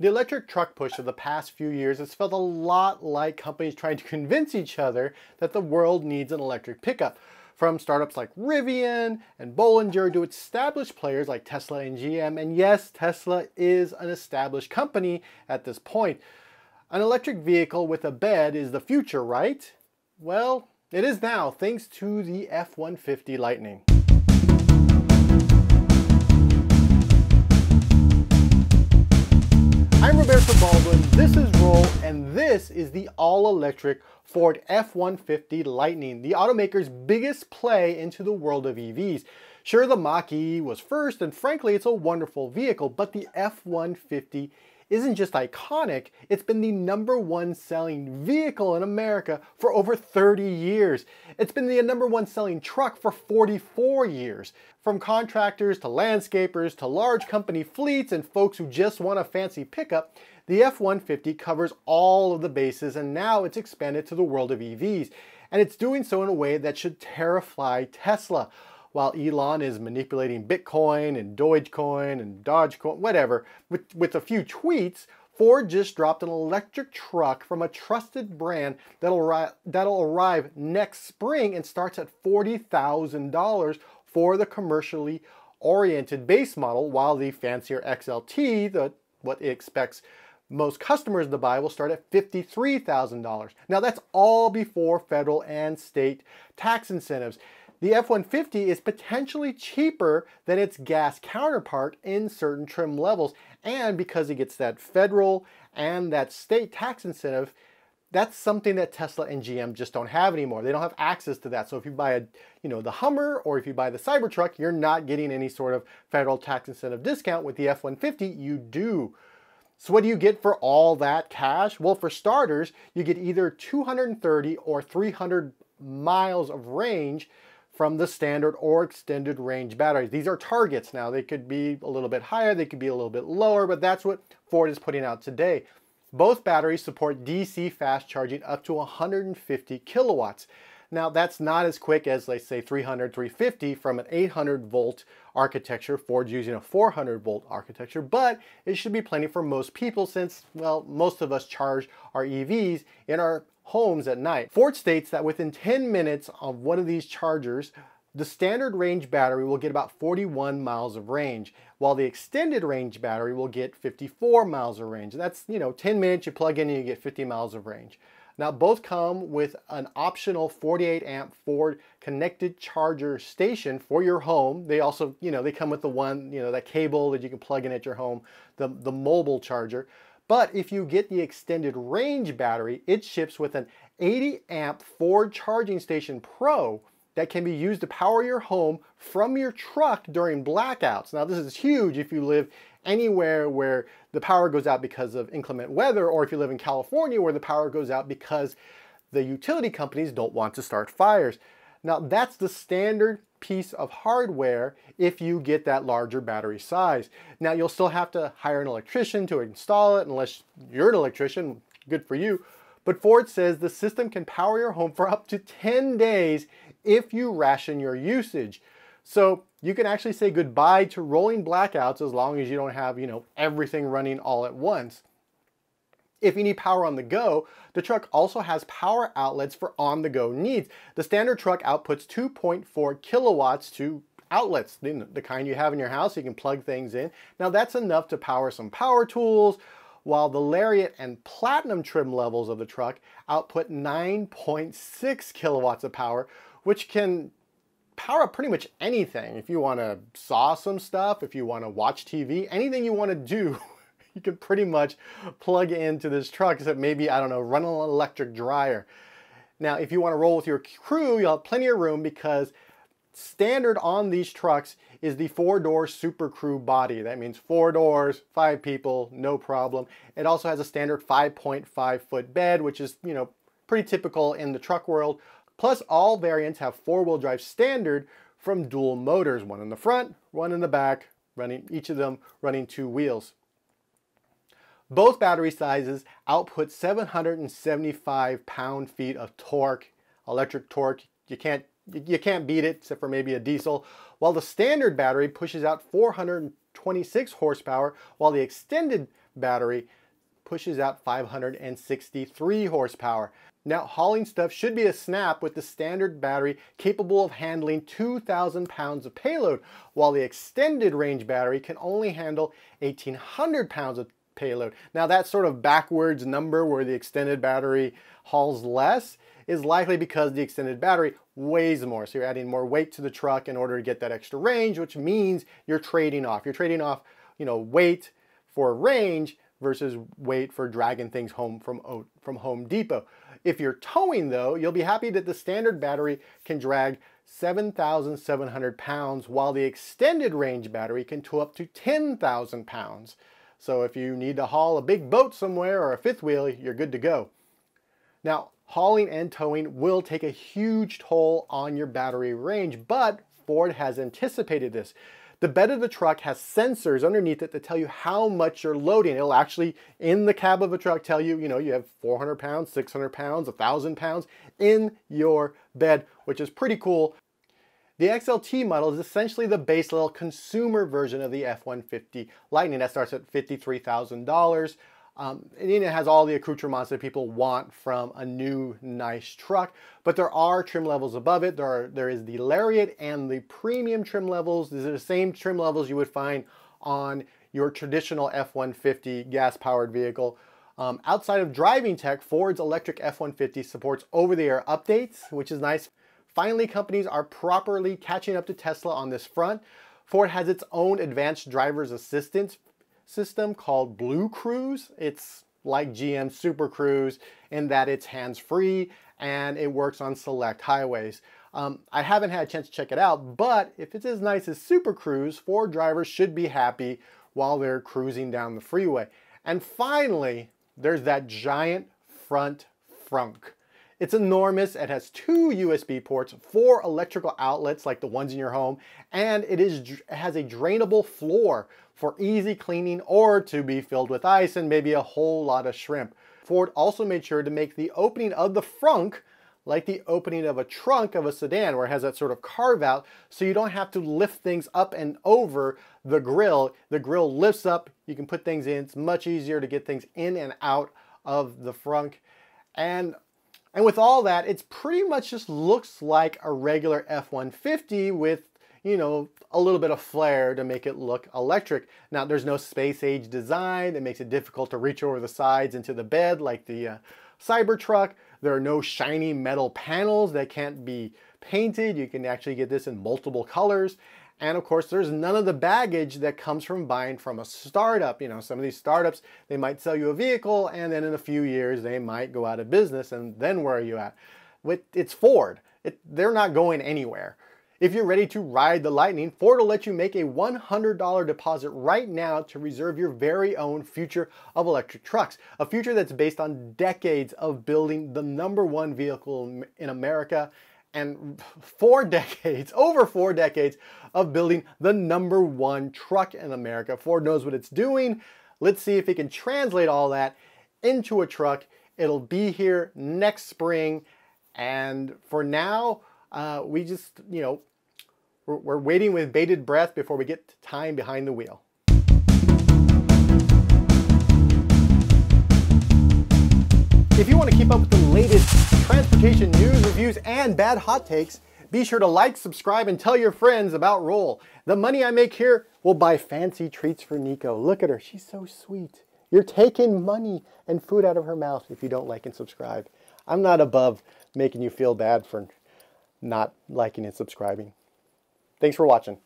The electric truck push of the past few years has felt a lot like companies trying to convince each other that the world needs an electric pickup. From startups like Rivian and Bollinger to established players like Tesla and GM. And yes, Tesla is an established company at this point. An electric vehicle with a bed is the future, right? Well, it is now thanks to the F-150 Lightning. I'm Roberto Baldwin, this is Roll, and this is the all-electric Ford F-150 Lightning, the automaker's biggest play into the world of EVs. Sure, the Mach-E was first, and frankly, it's a wonderful vehicle, but the F-150 isn't just iconic, it's been the number one selling vehicle in America for over 30 years. It's been the number one selling truck for 44 years. From contractors to landscapers to large company fleets and folks who just want a fancy pickup, the F-150 covers all of the bases and now it's expanded to the world of EVs. And it's doing so in a way that should terrify Tesla while Elon is manipulating Bitcoin and Dogecoin and Dogecoin, whatever, with, with a few tweets, Ford just dropped an electric truck from a trusted brand that'll, arri that'll arrive next spring and starts at $40,000 for the commercially oriented base model, while the fancier XLT, the, what it expects most customers to buy will start at $53,000. Now that's all before federal and state tax incentives the F-150 is potentially cheaper than its gas counterpart in certain trim levels. And because it gets that federal and that state tax incentive, that's something that Tesla and GM just don't have anymore. They don't have access to that. So if you buy a, you know, the Hummer or if you buy the Cybertruck, you're not getting any sort of federal tax incentive discount. With the F-150, you do. So what do you get for all that cash? Well, for starters, you get either 230 or 300 miles of range from the standard or extended range batteries. These are targets now. They could be a little bit higher, they could be a little bit lower, but that's what Ford is putting out today. Both batteries support DC fast charging up to 150 kilowatts. Now that's not as quick as let's say 300, 350 from an 800 volt architecture. Ford's using a 400 volt architecture, but it should be plenty for most people since, well, most of us charge our EVs in our homes at night. Ford states that within 10 minutes of one of these chargers, the standard range battery will get about 41 miles of range, while the extended range battery will get 54 miles of range. That's, you know, 10 minutes you plug in and you get 50 miles of range. Now both come with an optional 48 amp Ford connected charger station for your home. They also, you know, they come with the one, you know, that cable that you can plug in at your home, the, the mobile charger. But if you get the extended range battery, it ships with an 80 amp Ford Charging Station Pro that can be used to power your home from your truck during blackouts. Now this is huge if you live anywhere where the power goes out because of inclement weather or if you live in California where the power goes out because the utility companies don't want to start fires. Now that's the standard piece of hardware if you get that larger battery size. Now you'll still have to hire an electrician to install it unless you're an electrician, good for you. But Ford says the system can power your home for up to 10 days if you ration your usage. So you can actually say goodbye to rolling blackouts as long as you don't have, you know, everything running all at once. If you need power on the go, the truck also has power outlets for on-the-go needs. The standard truck outputs 2.4 kilowatts to outlets, the kind you have in your house, you can plug things in. Now that's enough to power some power tools, while the Lariat and Platinum trim levels of the truck output 9.6 kilowatts of power, which can power up pretty much anything. If you want to saw some stuff, if you want to watch TV, anything you want to do you can pretty much plug into this truck except maybe, I don't know, run an electric dryer. Now, if you want to roll with your crew, you'll have plenty of room because standard on these trucks is the four-door Super Crew body. That means four doors, five people, no problem. It also has a standard 5.5 foot bed, which is, you know, pretty typical in the truck world. Plus, all variants have four-wheel drive standard from dual motors, one in the front, one in the back, running each of them running two wheels. Both battery sizes output 775 pound-feet of torque, electric torque. You can't, you can't beat it except for maybe a diesel. While the standard battery pushes out 426 horsepower, while the extended battery pushes out 563 horsepower. Now, hauling stuff should be a snap with the standard battery capable of handling 2,000 pounds of payload, while the extended range battery can only handle 1,800 pounds of payload. Now, that sort of backwards number where the extended battery hauls less is likely because the extended battery weighs more. So you're adding more weight to the truck in order to get that extra range, which means you're trading off. You're trading off, you know, weight for range versus weight for dragging things home from, from Home Depot. If you're towing though, you'll be happy that the standard battery can drag 7,700 pounds while the extended range battery can tow up to 10,000 pounds. So if you need to haul a big boat somewhere or a fifth wheel, you're good to go. Now, hauling and towing will take a huge toll on your battery range, but Ford has anticipated this. The bed of the truck has sensors underneath it that tell you how much you're loading. It'll actually, in the cab of a truck, tell you, you know, you have 400 pounds, 600 pounds, 1,000 pounds in your bed, which is pretty cool. The XLT model is essentially the base level consumer version of the F-150 Lightning that starts at $53,000. Um, and it has all the accoutrements that people want from a new, nice truck. But there are trim levels above it. There, are, there is the Lariat and the premium trim levels. These are the same trim levels you would find on your traditional F-150 gas-powered vehicle. Um, outside of driving tech, Ford's electric F-150 supports over-the-air updates, which is nice. Finally, companies are properly catching up to Tesla on this front. Ford has its own advanced driver's assistance system called Blue Cruise. It's like GM Super Cruise in that it's hands-free and it works on select highways. Um, I haven't had a chance to check it out, but if it's as nice as Super Cruise, Ford drivers should be happy while they're cruising down the freeway. And finally, there's that giant front frunk. It's enormous. It has two USB ports, four electrical outlets like the ones in your home, and it is it has a drainable floor for easy cleaning or to be filled with ice and maybe a whole lot of shrimp. Ford also made sure to make the opening of the frunk like the opening of a trunk of a sedan where it has that sort of carve out so you don't have to lift things up and over the grill. The grill lifts up, you can put things in, it's much easier to get things in and out of the frunk. And and with all that, it's pretty much just looks like a regular F-150 with, you know, a little bit of flair to make it look electric. Now, there's no space age design that makes it difficult to reach over the sides into the bed like the uh, Cybertruck. There are no shiny metal panels that can't be painted. You can actually get this in multiple colors. And of course, there's none of the baggage that comes from buying from a startup. You know, some of these startups, they might sell you a vehicle and then in a few years they might go out of business and then where are you at? With, it's Ford. It, they're not going anywhere. If you're ready to ride the Lightning, Ford will let you make a $100 deposit right now to reserve your very own future of electric trucks. A future that's based on decades of building the number one vehicle in America and four decades, over four decades of building the number one truck in America. Ford knows what it's doing. Let's see if it can translate all that into a truck. It'll be here next spring. And for now, uh, we just, you know, we're, we're waiting with bated breath before we get time behind the wheel. If you want to keep up with the latest transportation news, reviews, and bad hot takes, be sure to like, subscribe, and tell your friends about Roll. The money I make here will buy fancy treats for Nico. Look at her, she's so sweet. You're taking money and food out of her mouth if you don't like and subscribe. I'm not above making you feel bad for not liking and subscribing. Thanks for watching.